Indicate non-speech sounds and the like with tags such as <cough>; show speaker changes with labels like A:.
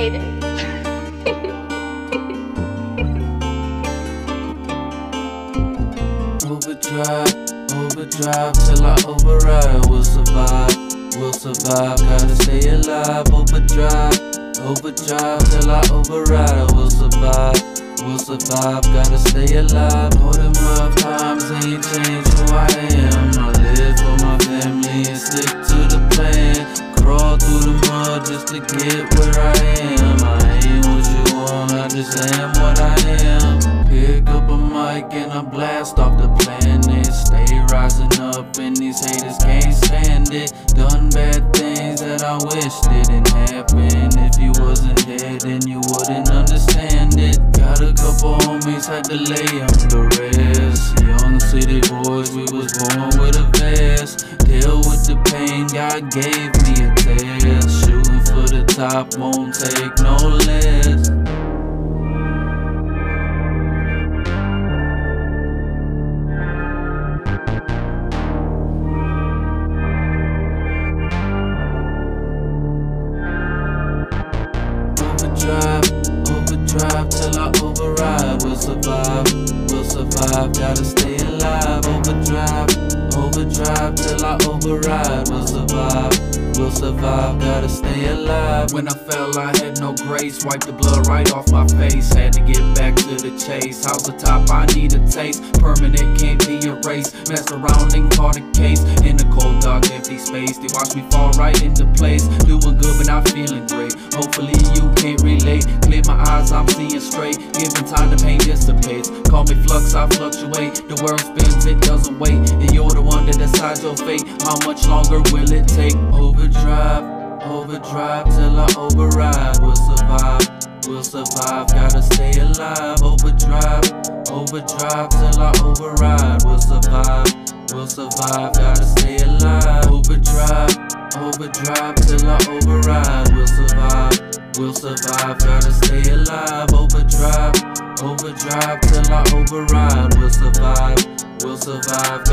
A: <laughs> Overdrive, overdrive till I override. We'll survive, we'll survive. Gotta stay alive. Overdrive, overdrive till I override. We'll survive, we'll survive. Gotta stay alive. All them rough times ain't changed who I am. Just to get where I am. I ain't what you want, I just am what I am. Pick up a mic and I blast off the planet. Stay rising up, and these haters can't stand it. Done bad things that I wish didn't happen. If you wasn't here, then you wouldn't understand it. Got a couple homies, had to lay on the rest. Young city boys, we was born with a vest. Deal with the pain, God gave top won't take no less. Overdrive, overdrive till I override. We'll survive, we'll survive. Gotta stay alive. Overdrive, overdrive till I override. We'll survive, survive. Gotta stay alive. When I fell, I had no grace. Wiped the blood right off my face. Had to get back to the chase. How's the top? I need a taste. Permanent can't be erased. Messed around and caught a case in the cold, dark, empty space. They watch me fall right into place. Doing good, but not feeling great. Hopefully you can't relate. Clear my eyes, I'm seeing straight. Given time, the pain dissipates. Call me flux, I fluctuate. The world spins, it doesn't wait. And you're the one How much longer will it take? Overdrive, overdrive till I override. We'll survive, we'll survive. Gotta stay alive. Overdrive, overdrive till I override. We'll survive, we'll survive. Gotta stay alive. Overdrive, overdrive till I override. We'll survive, we'll survive. Gotta stay alive. Overdrive, overdrive till I override. We'll survive, we'll survive.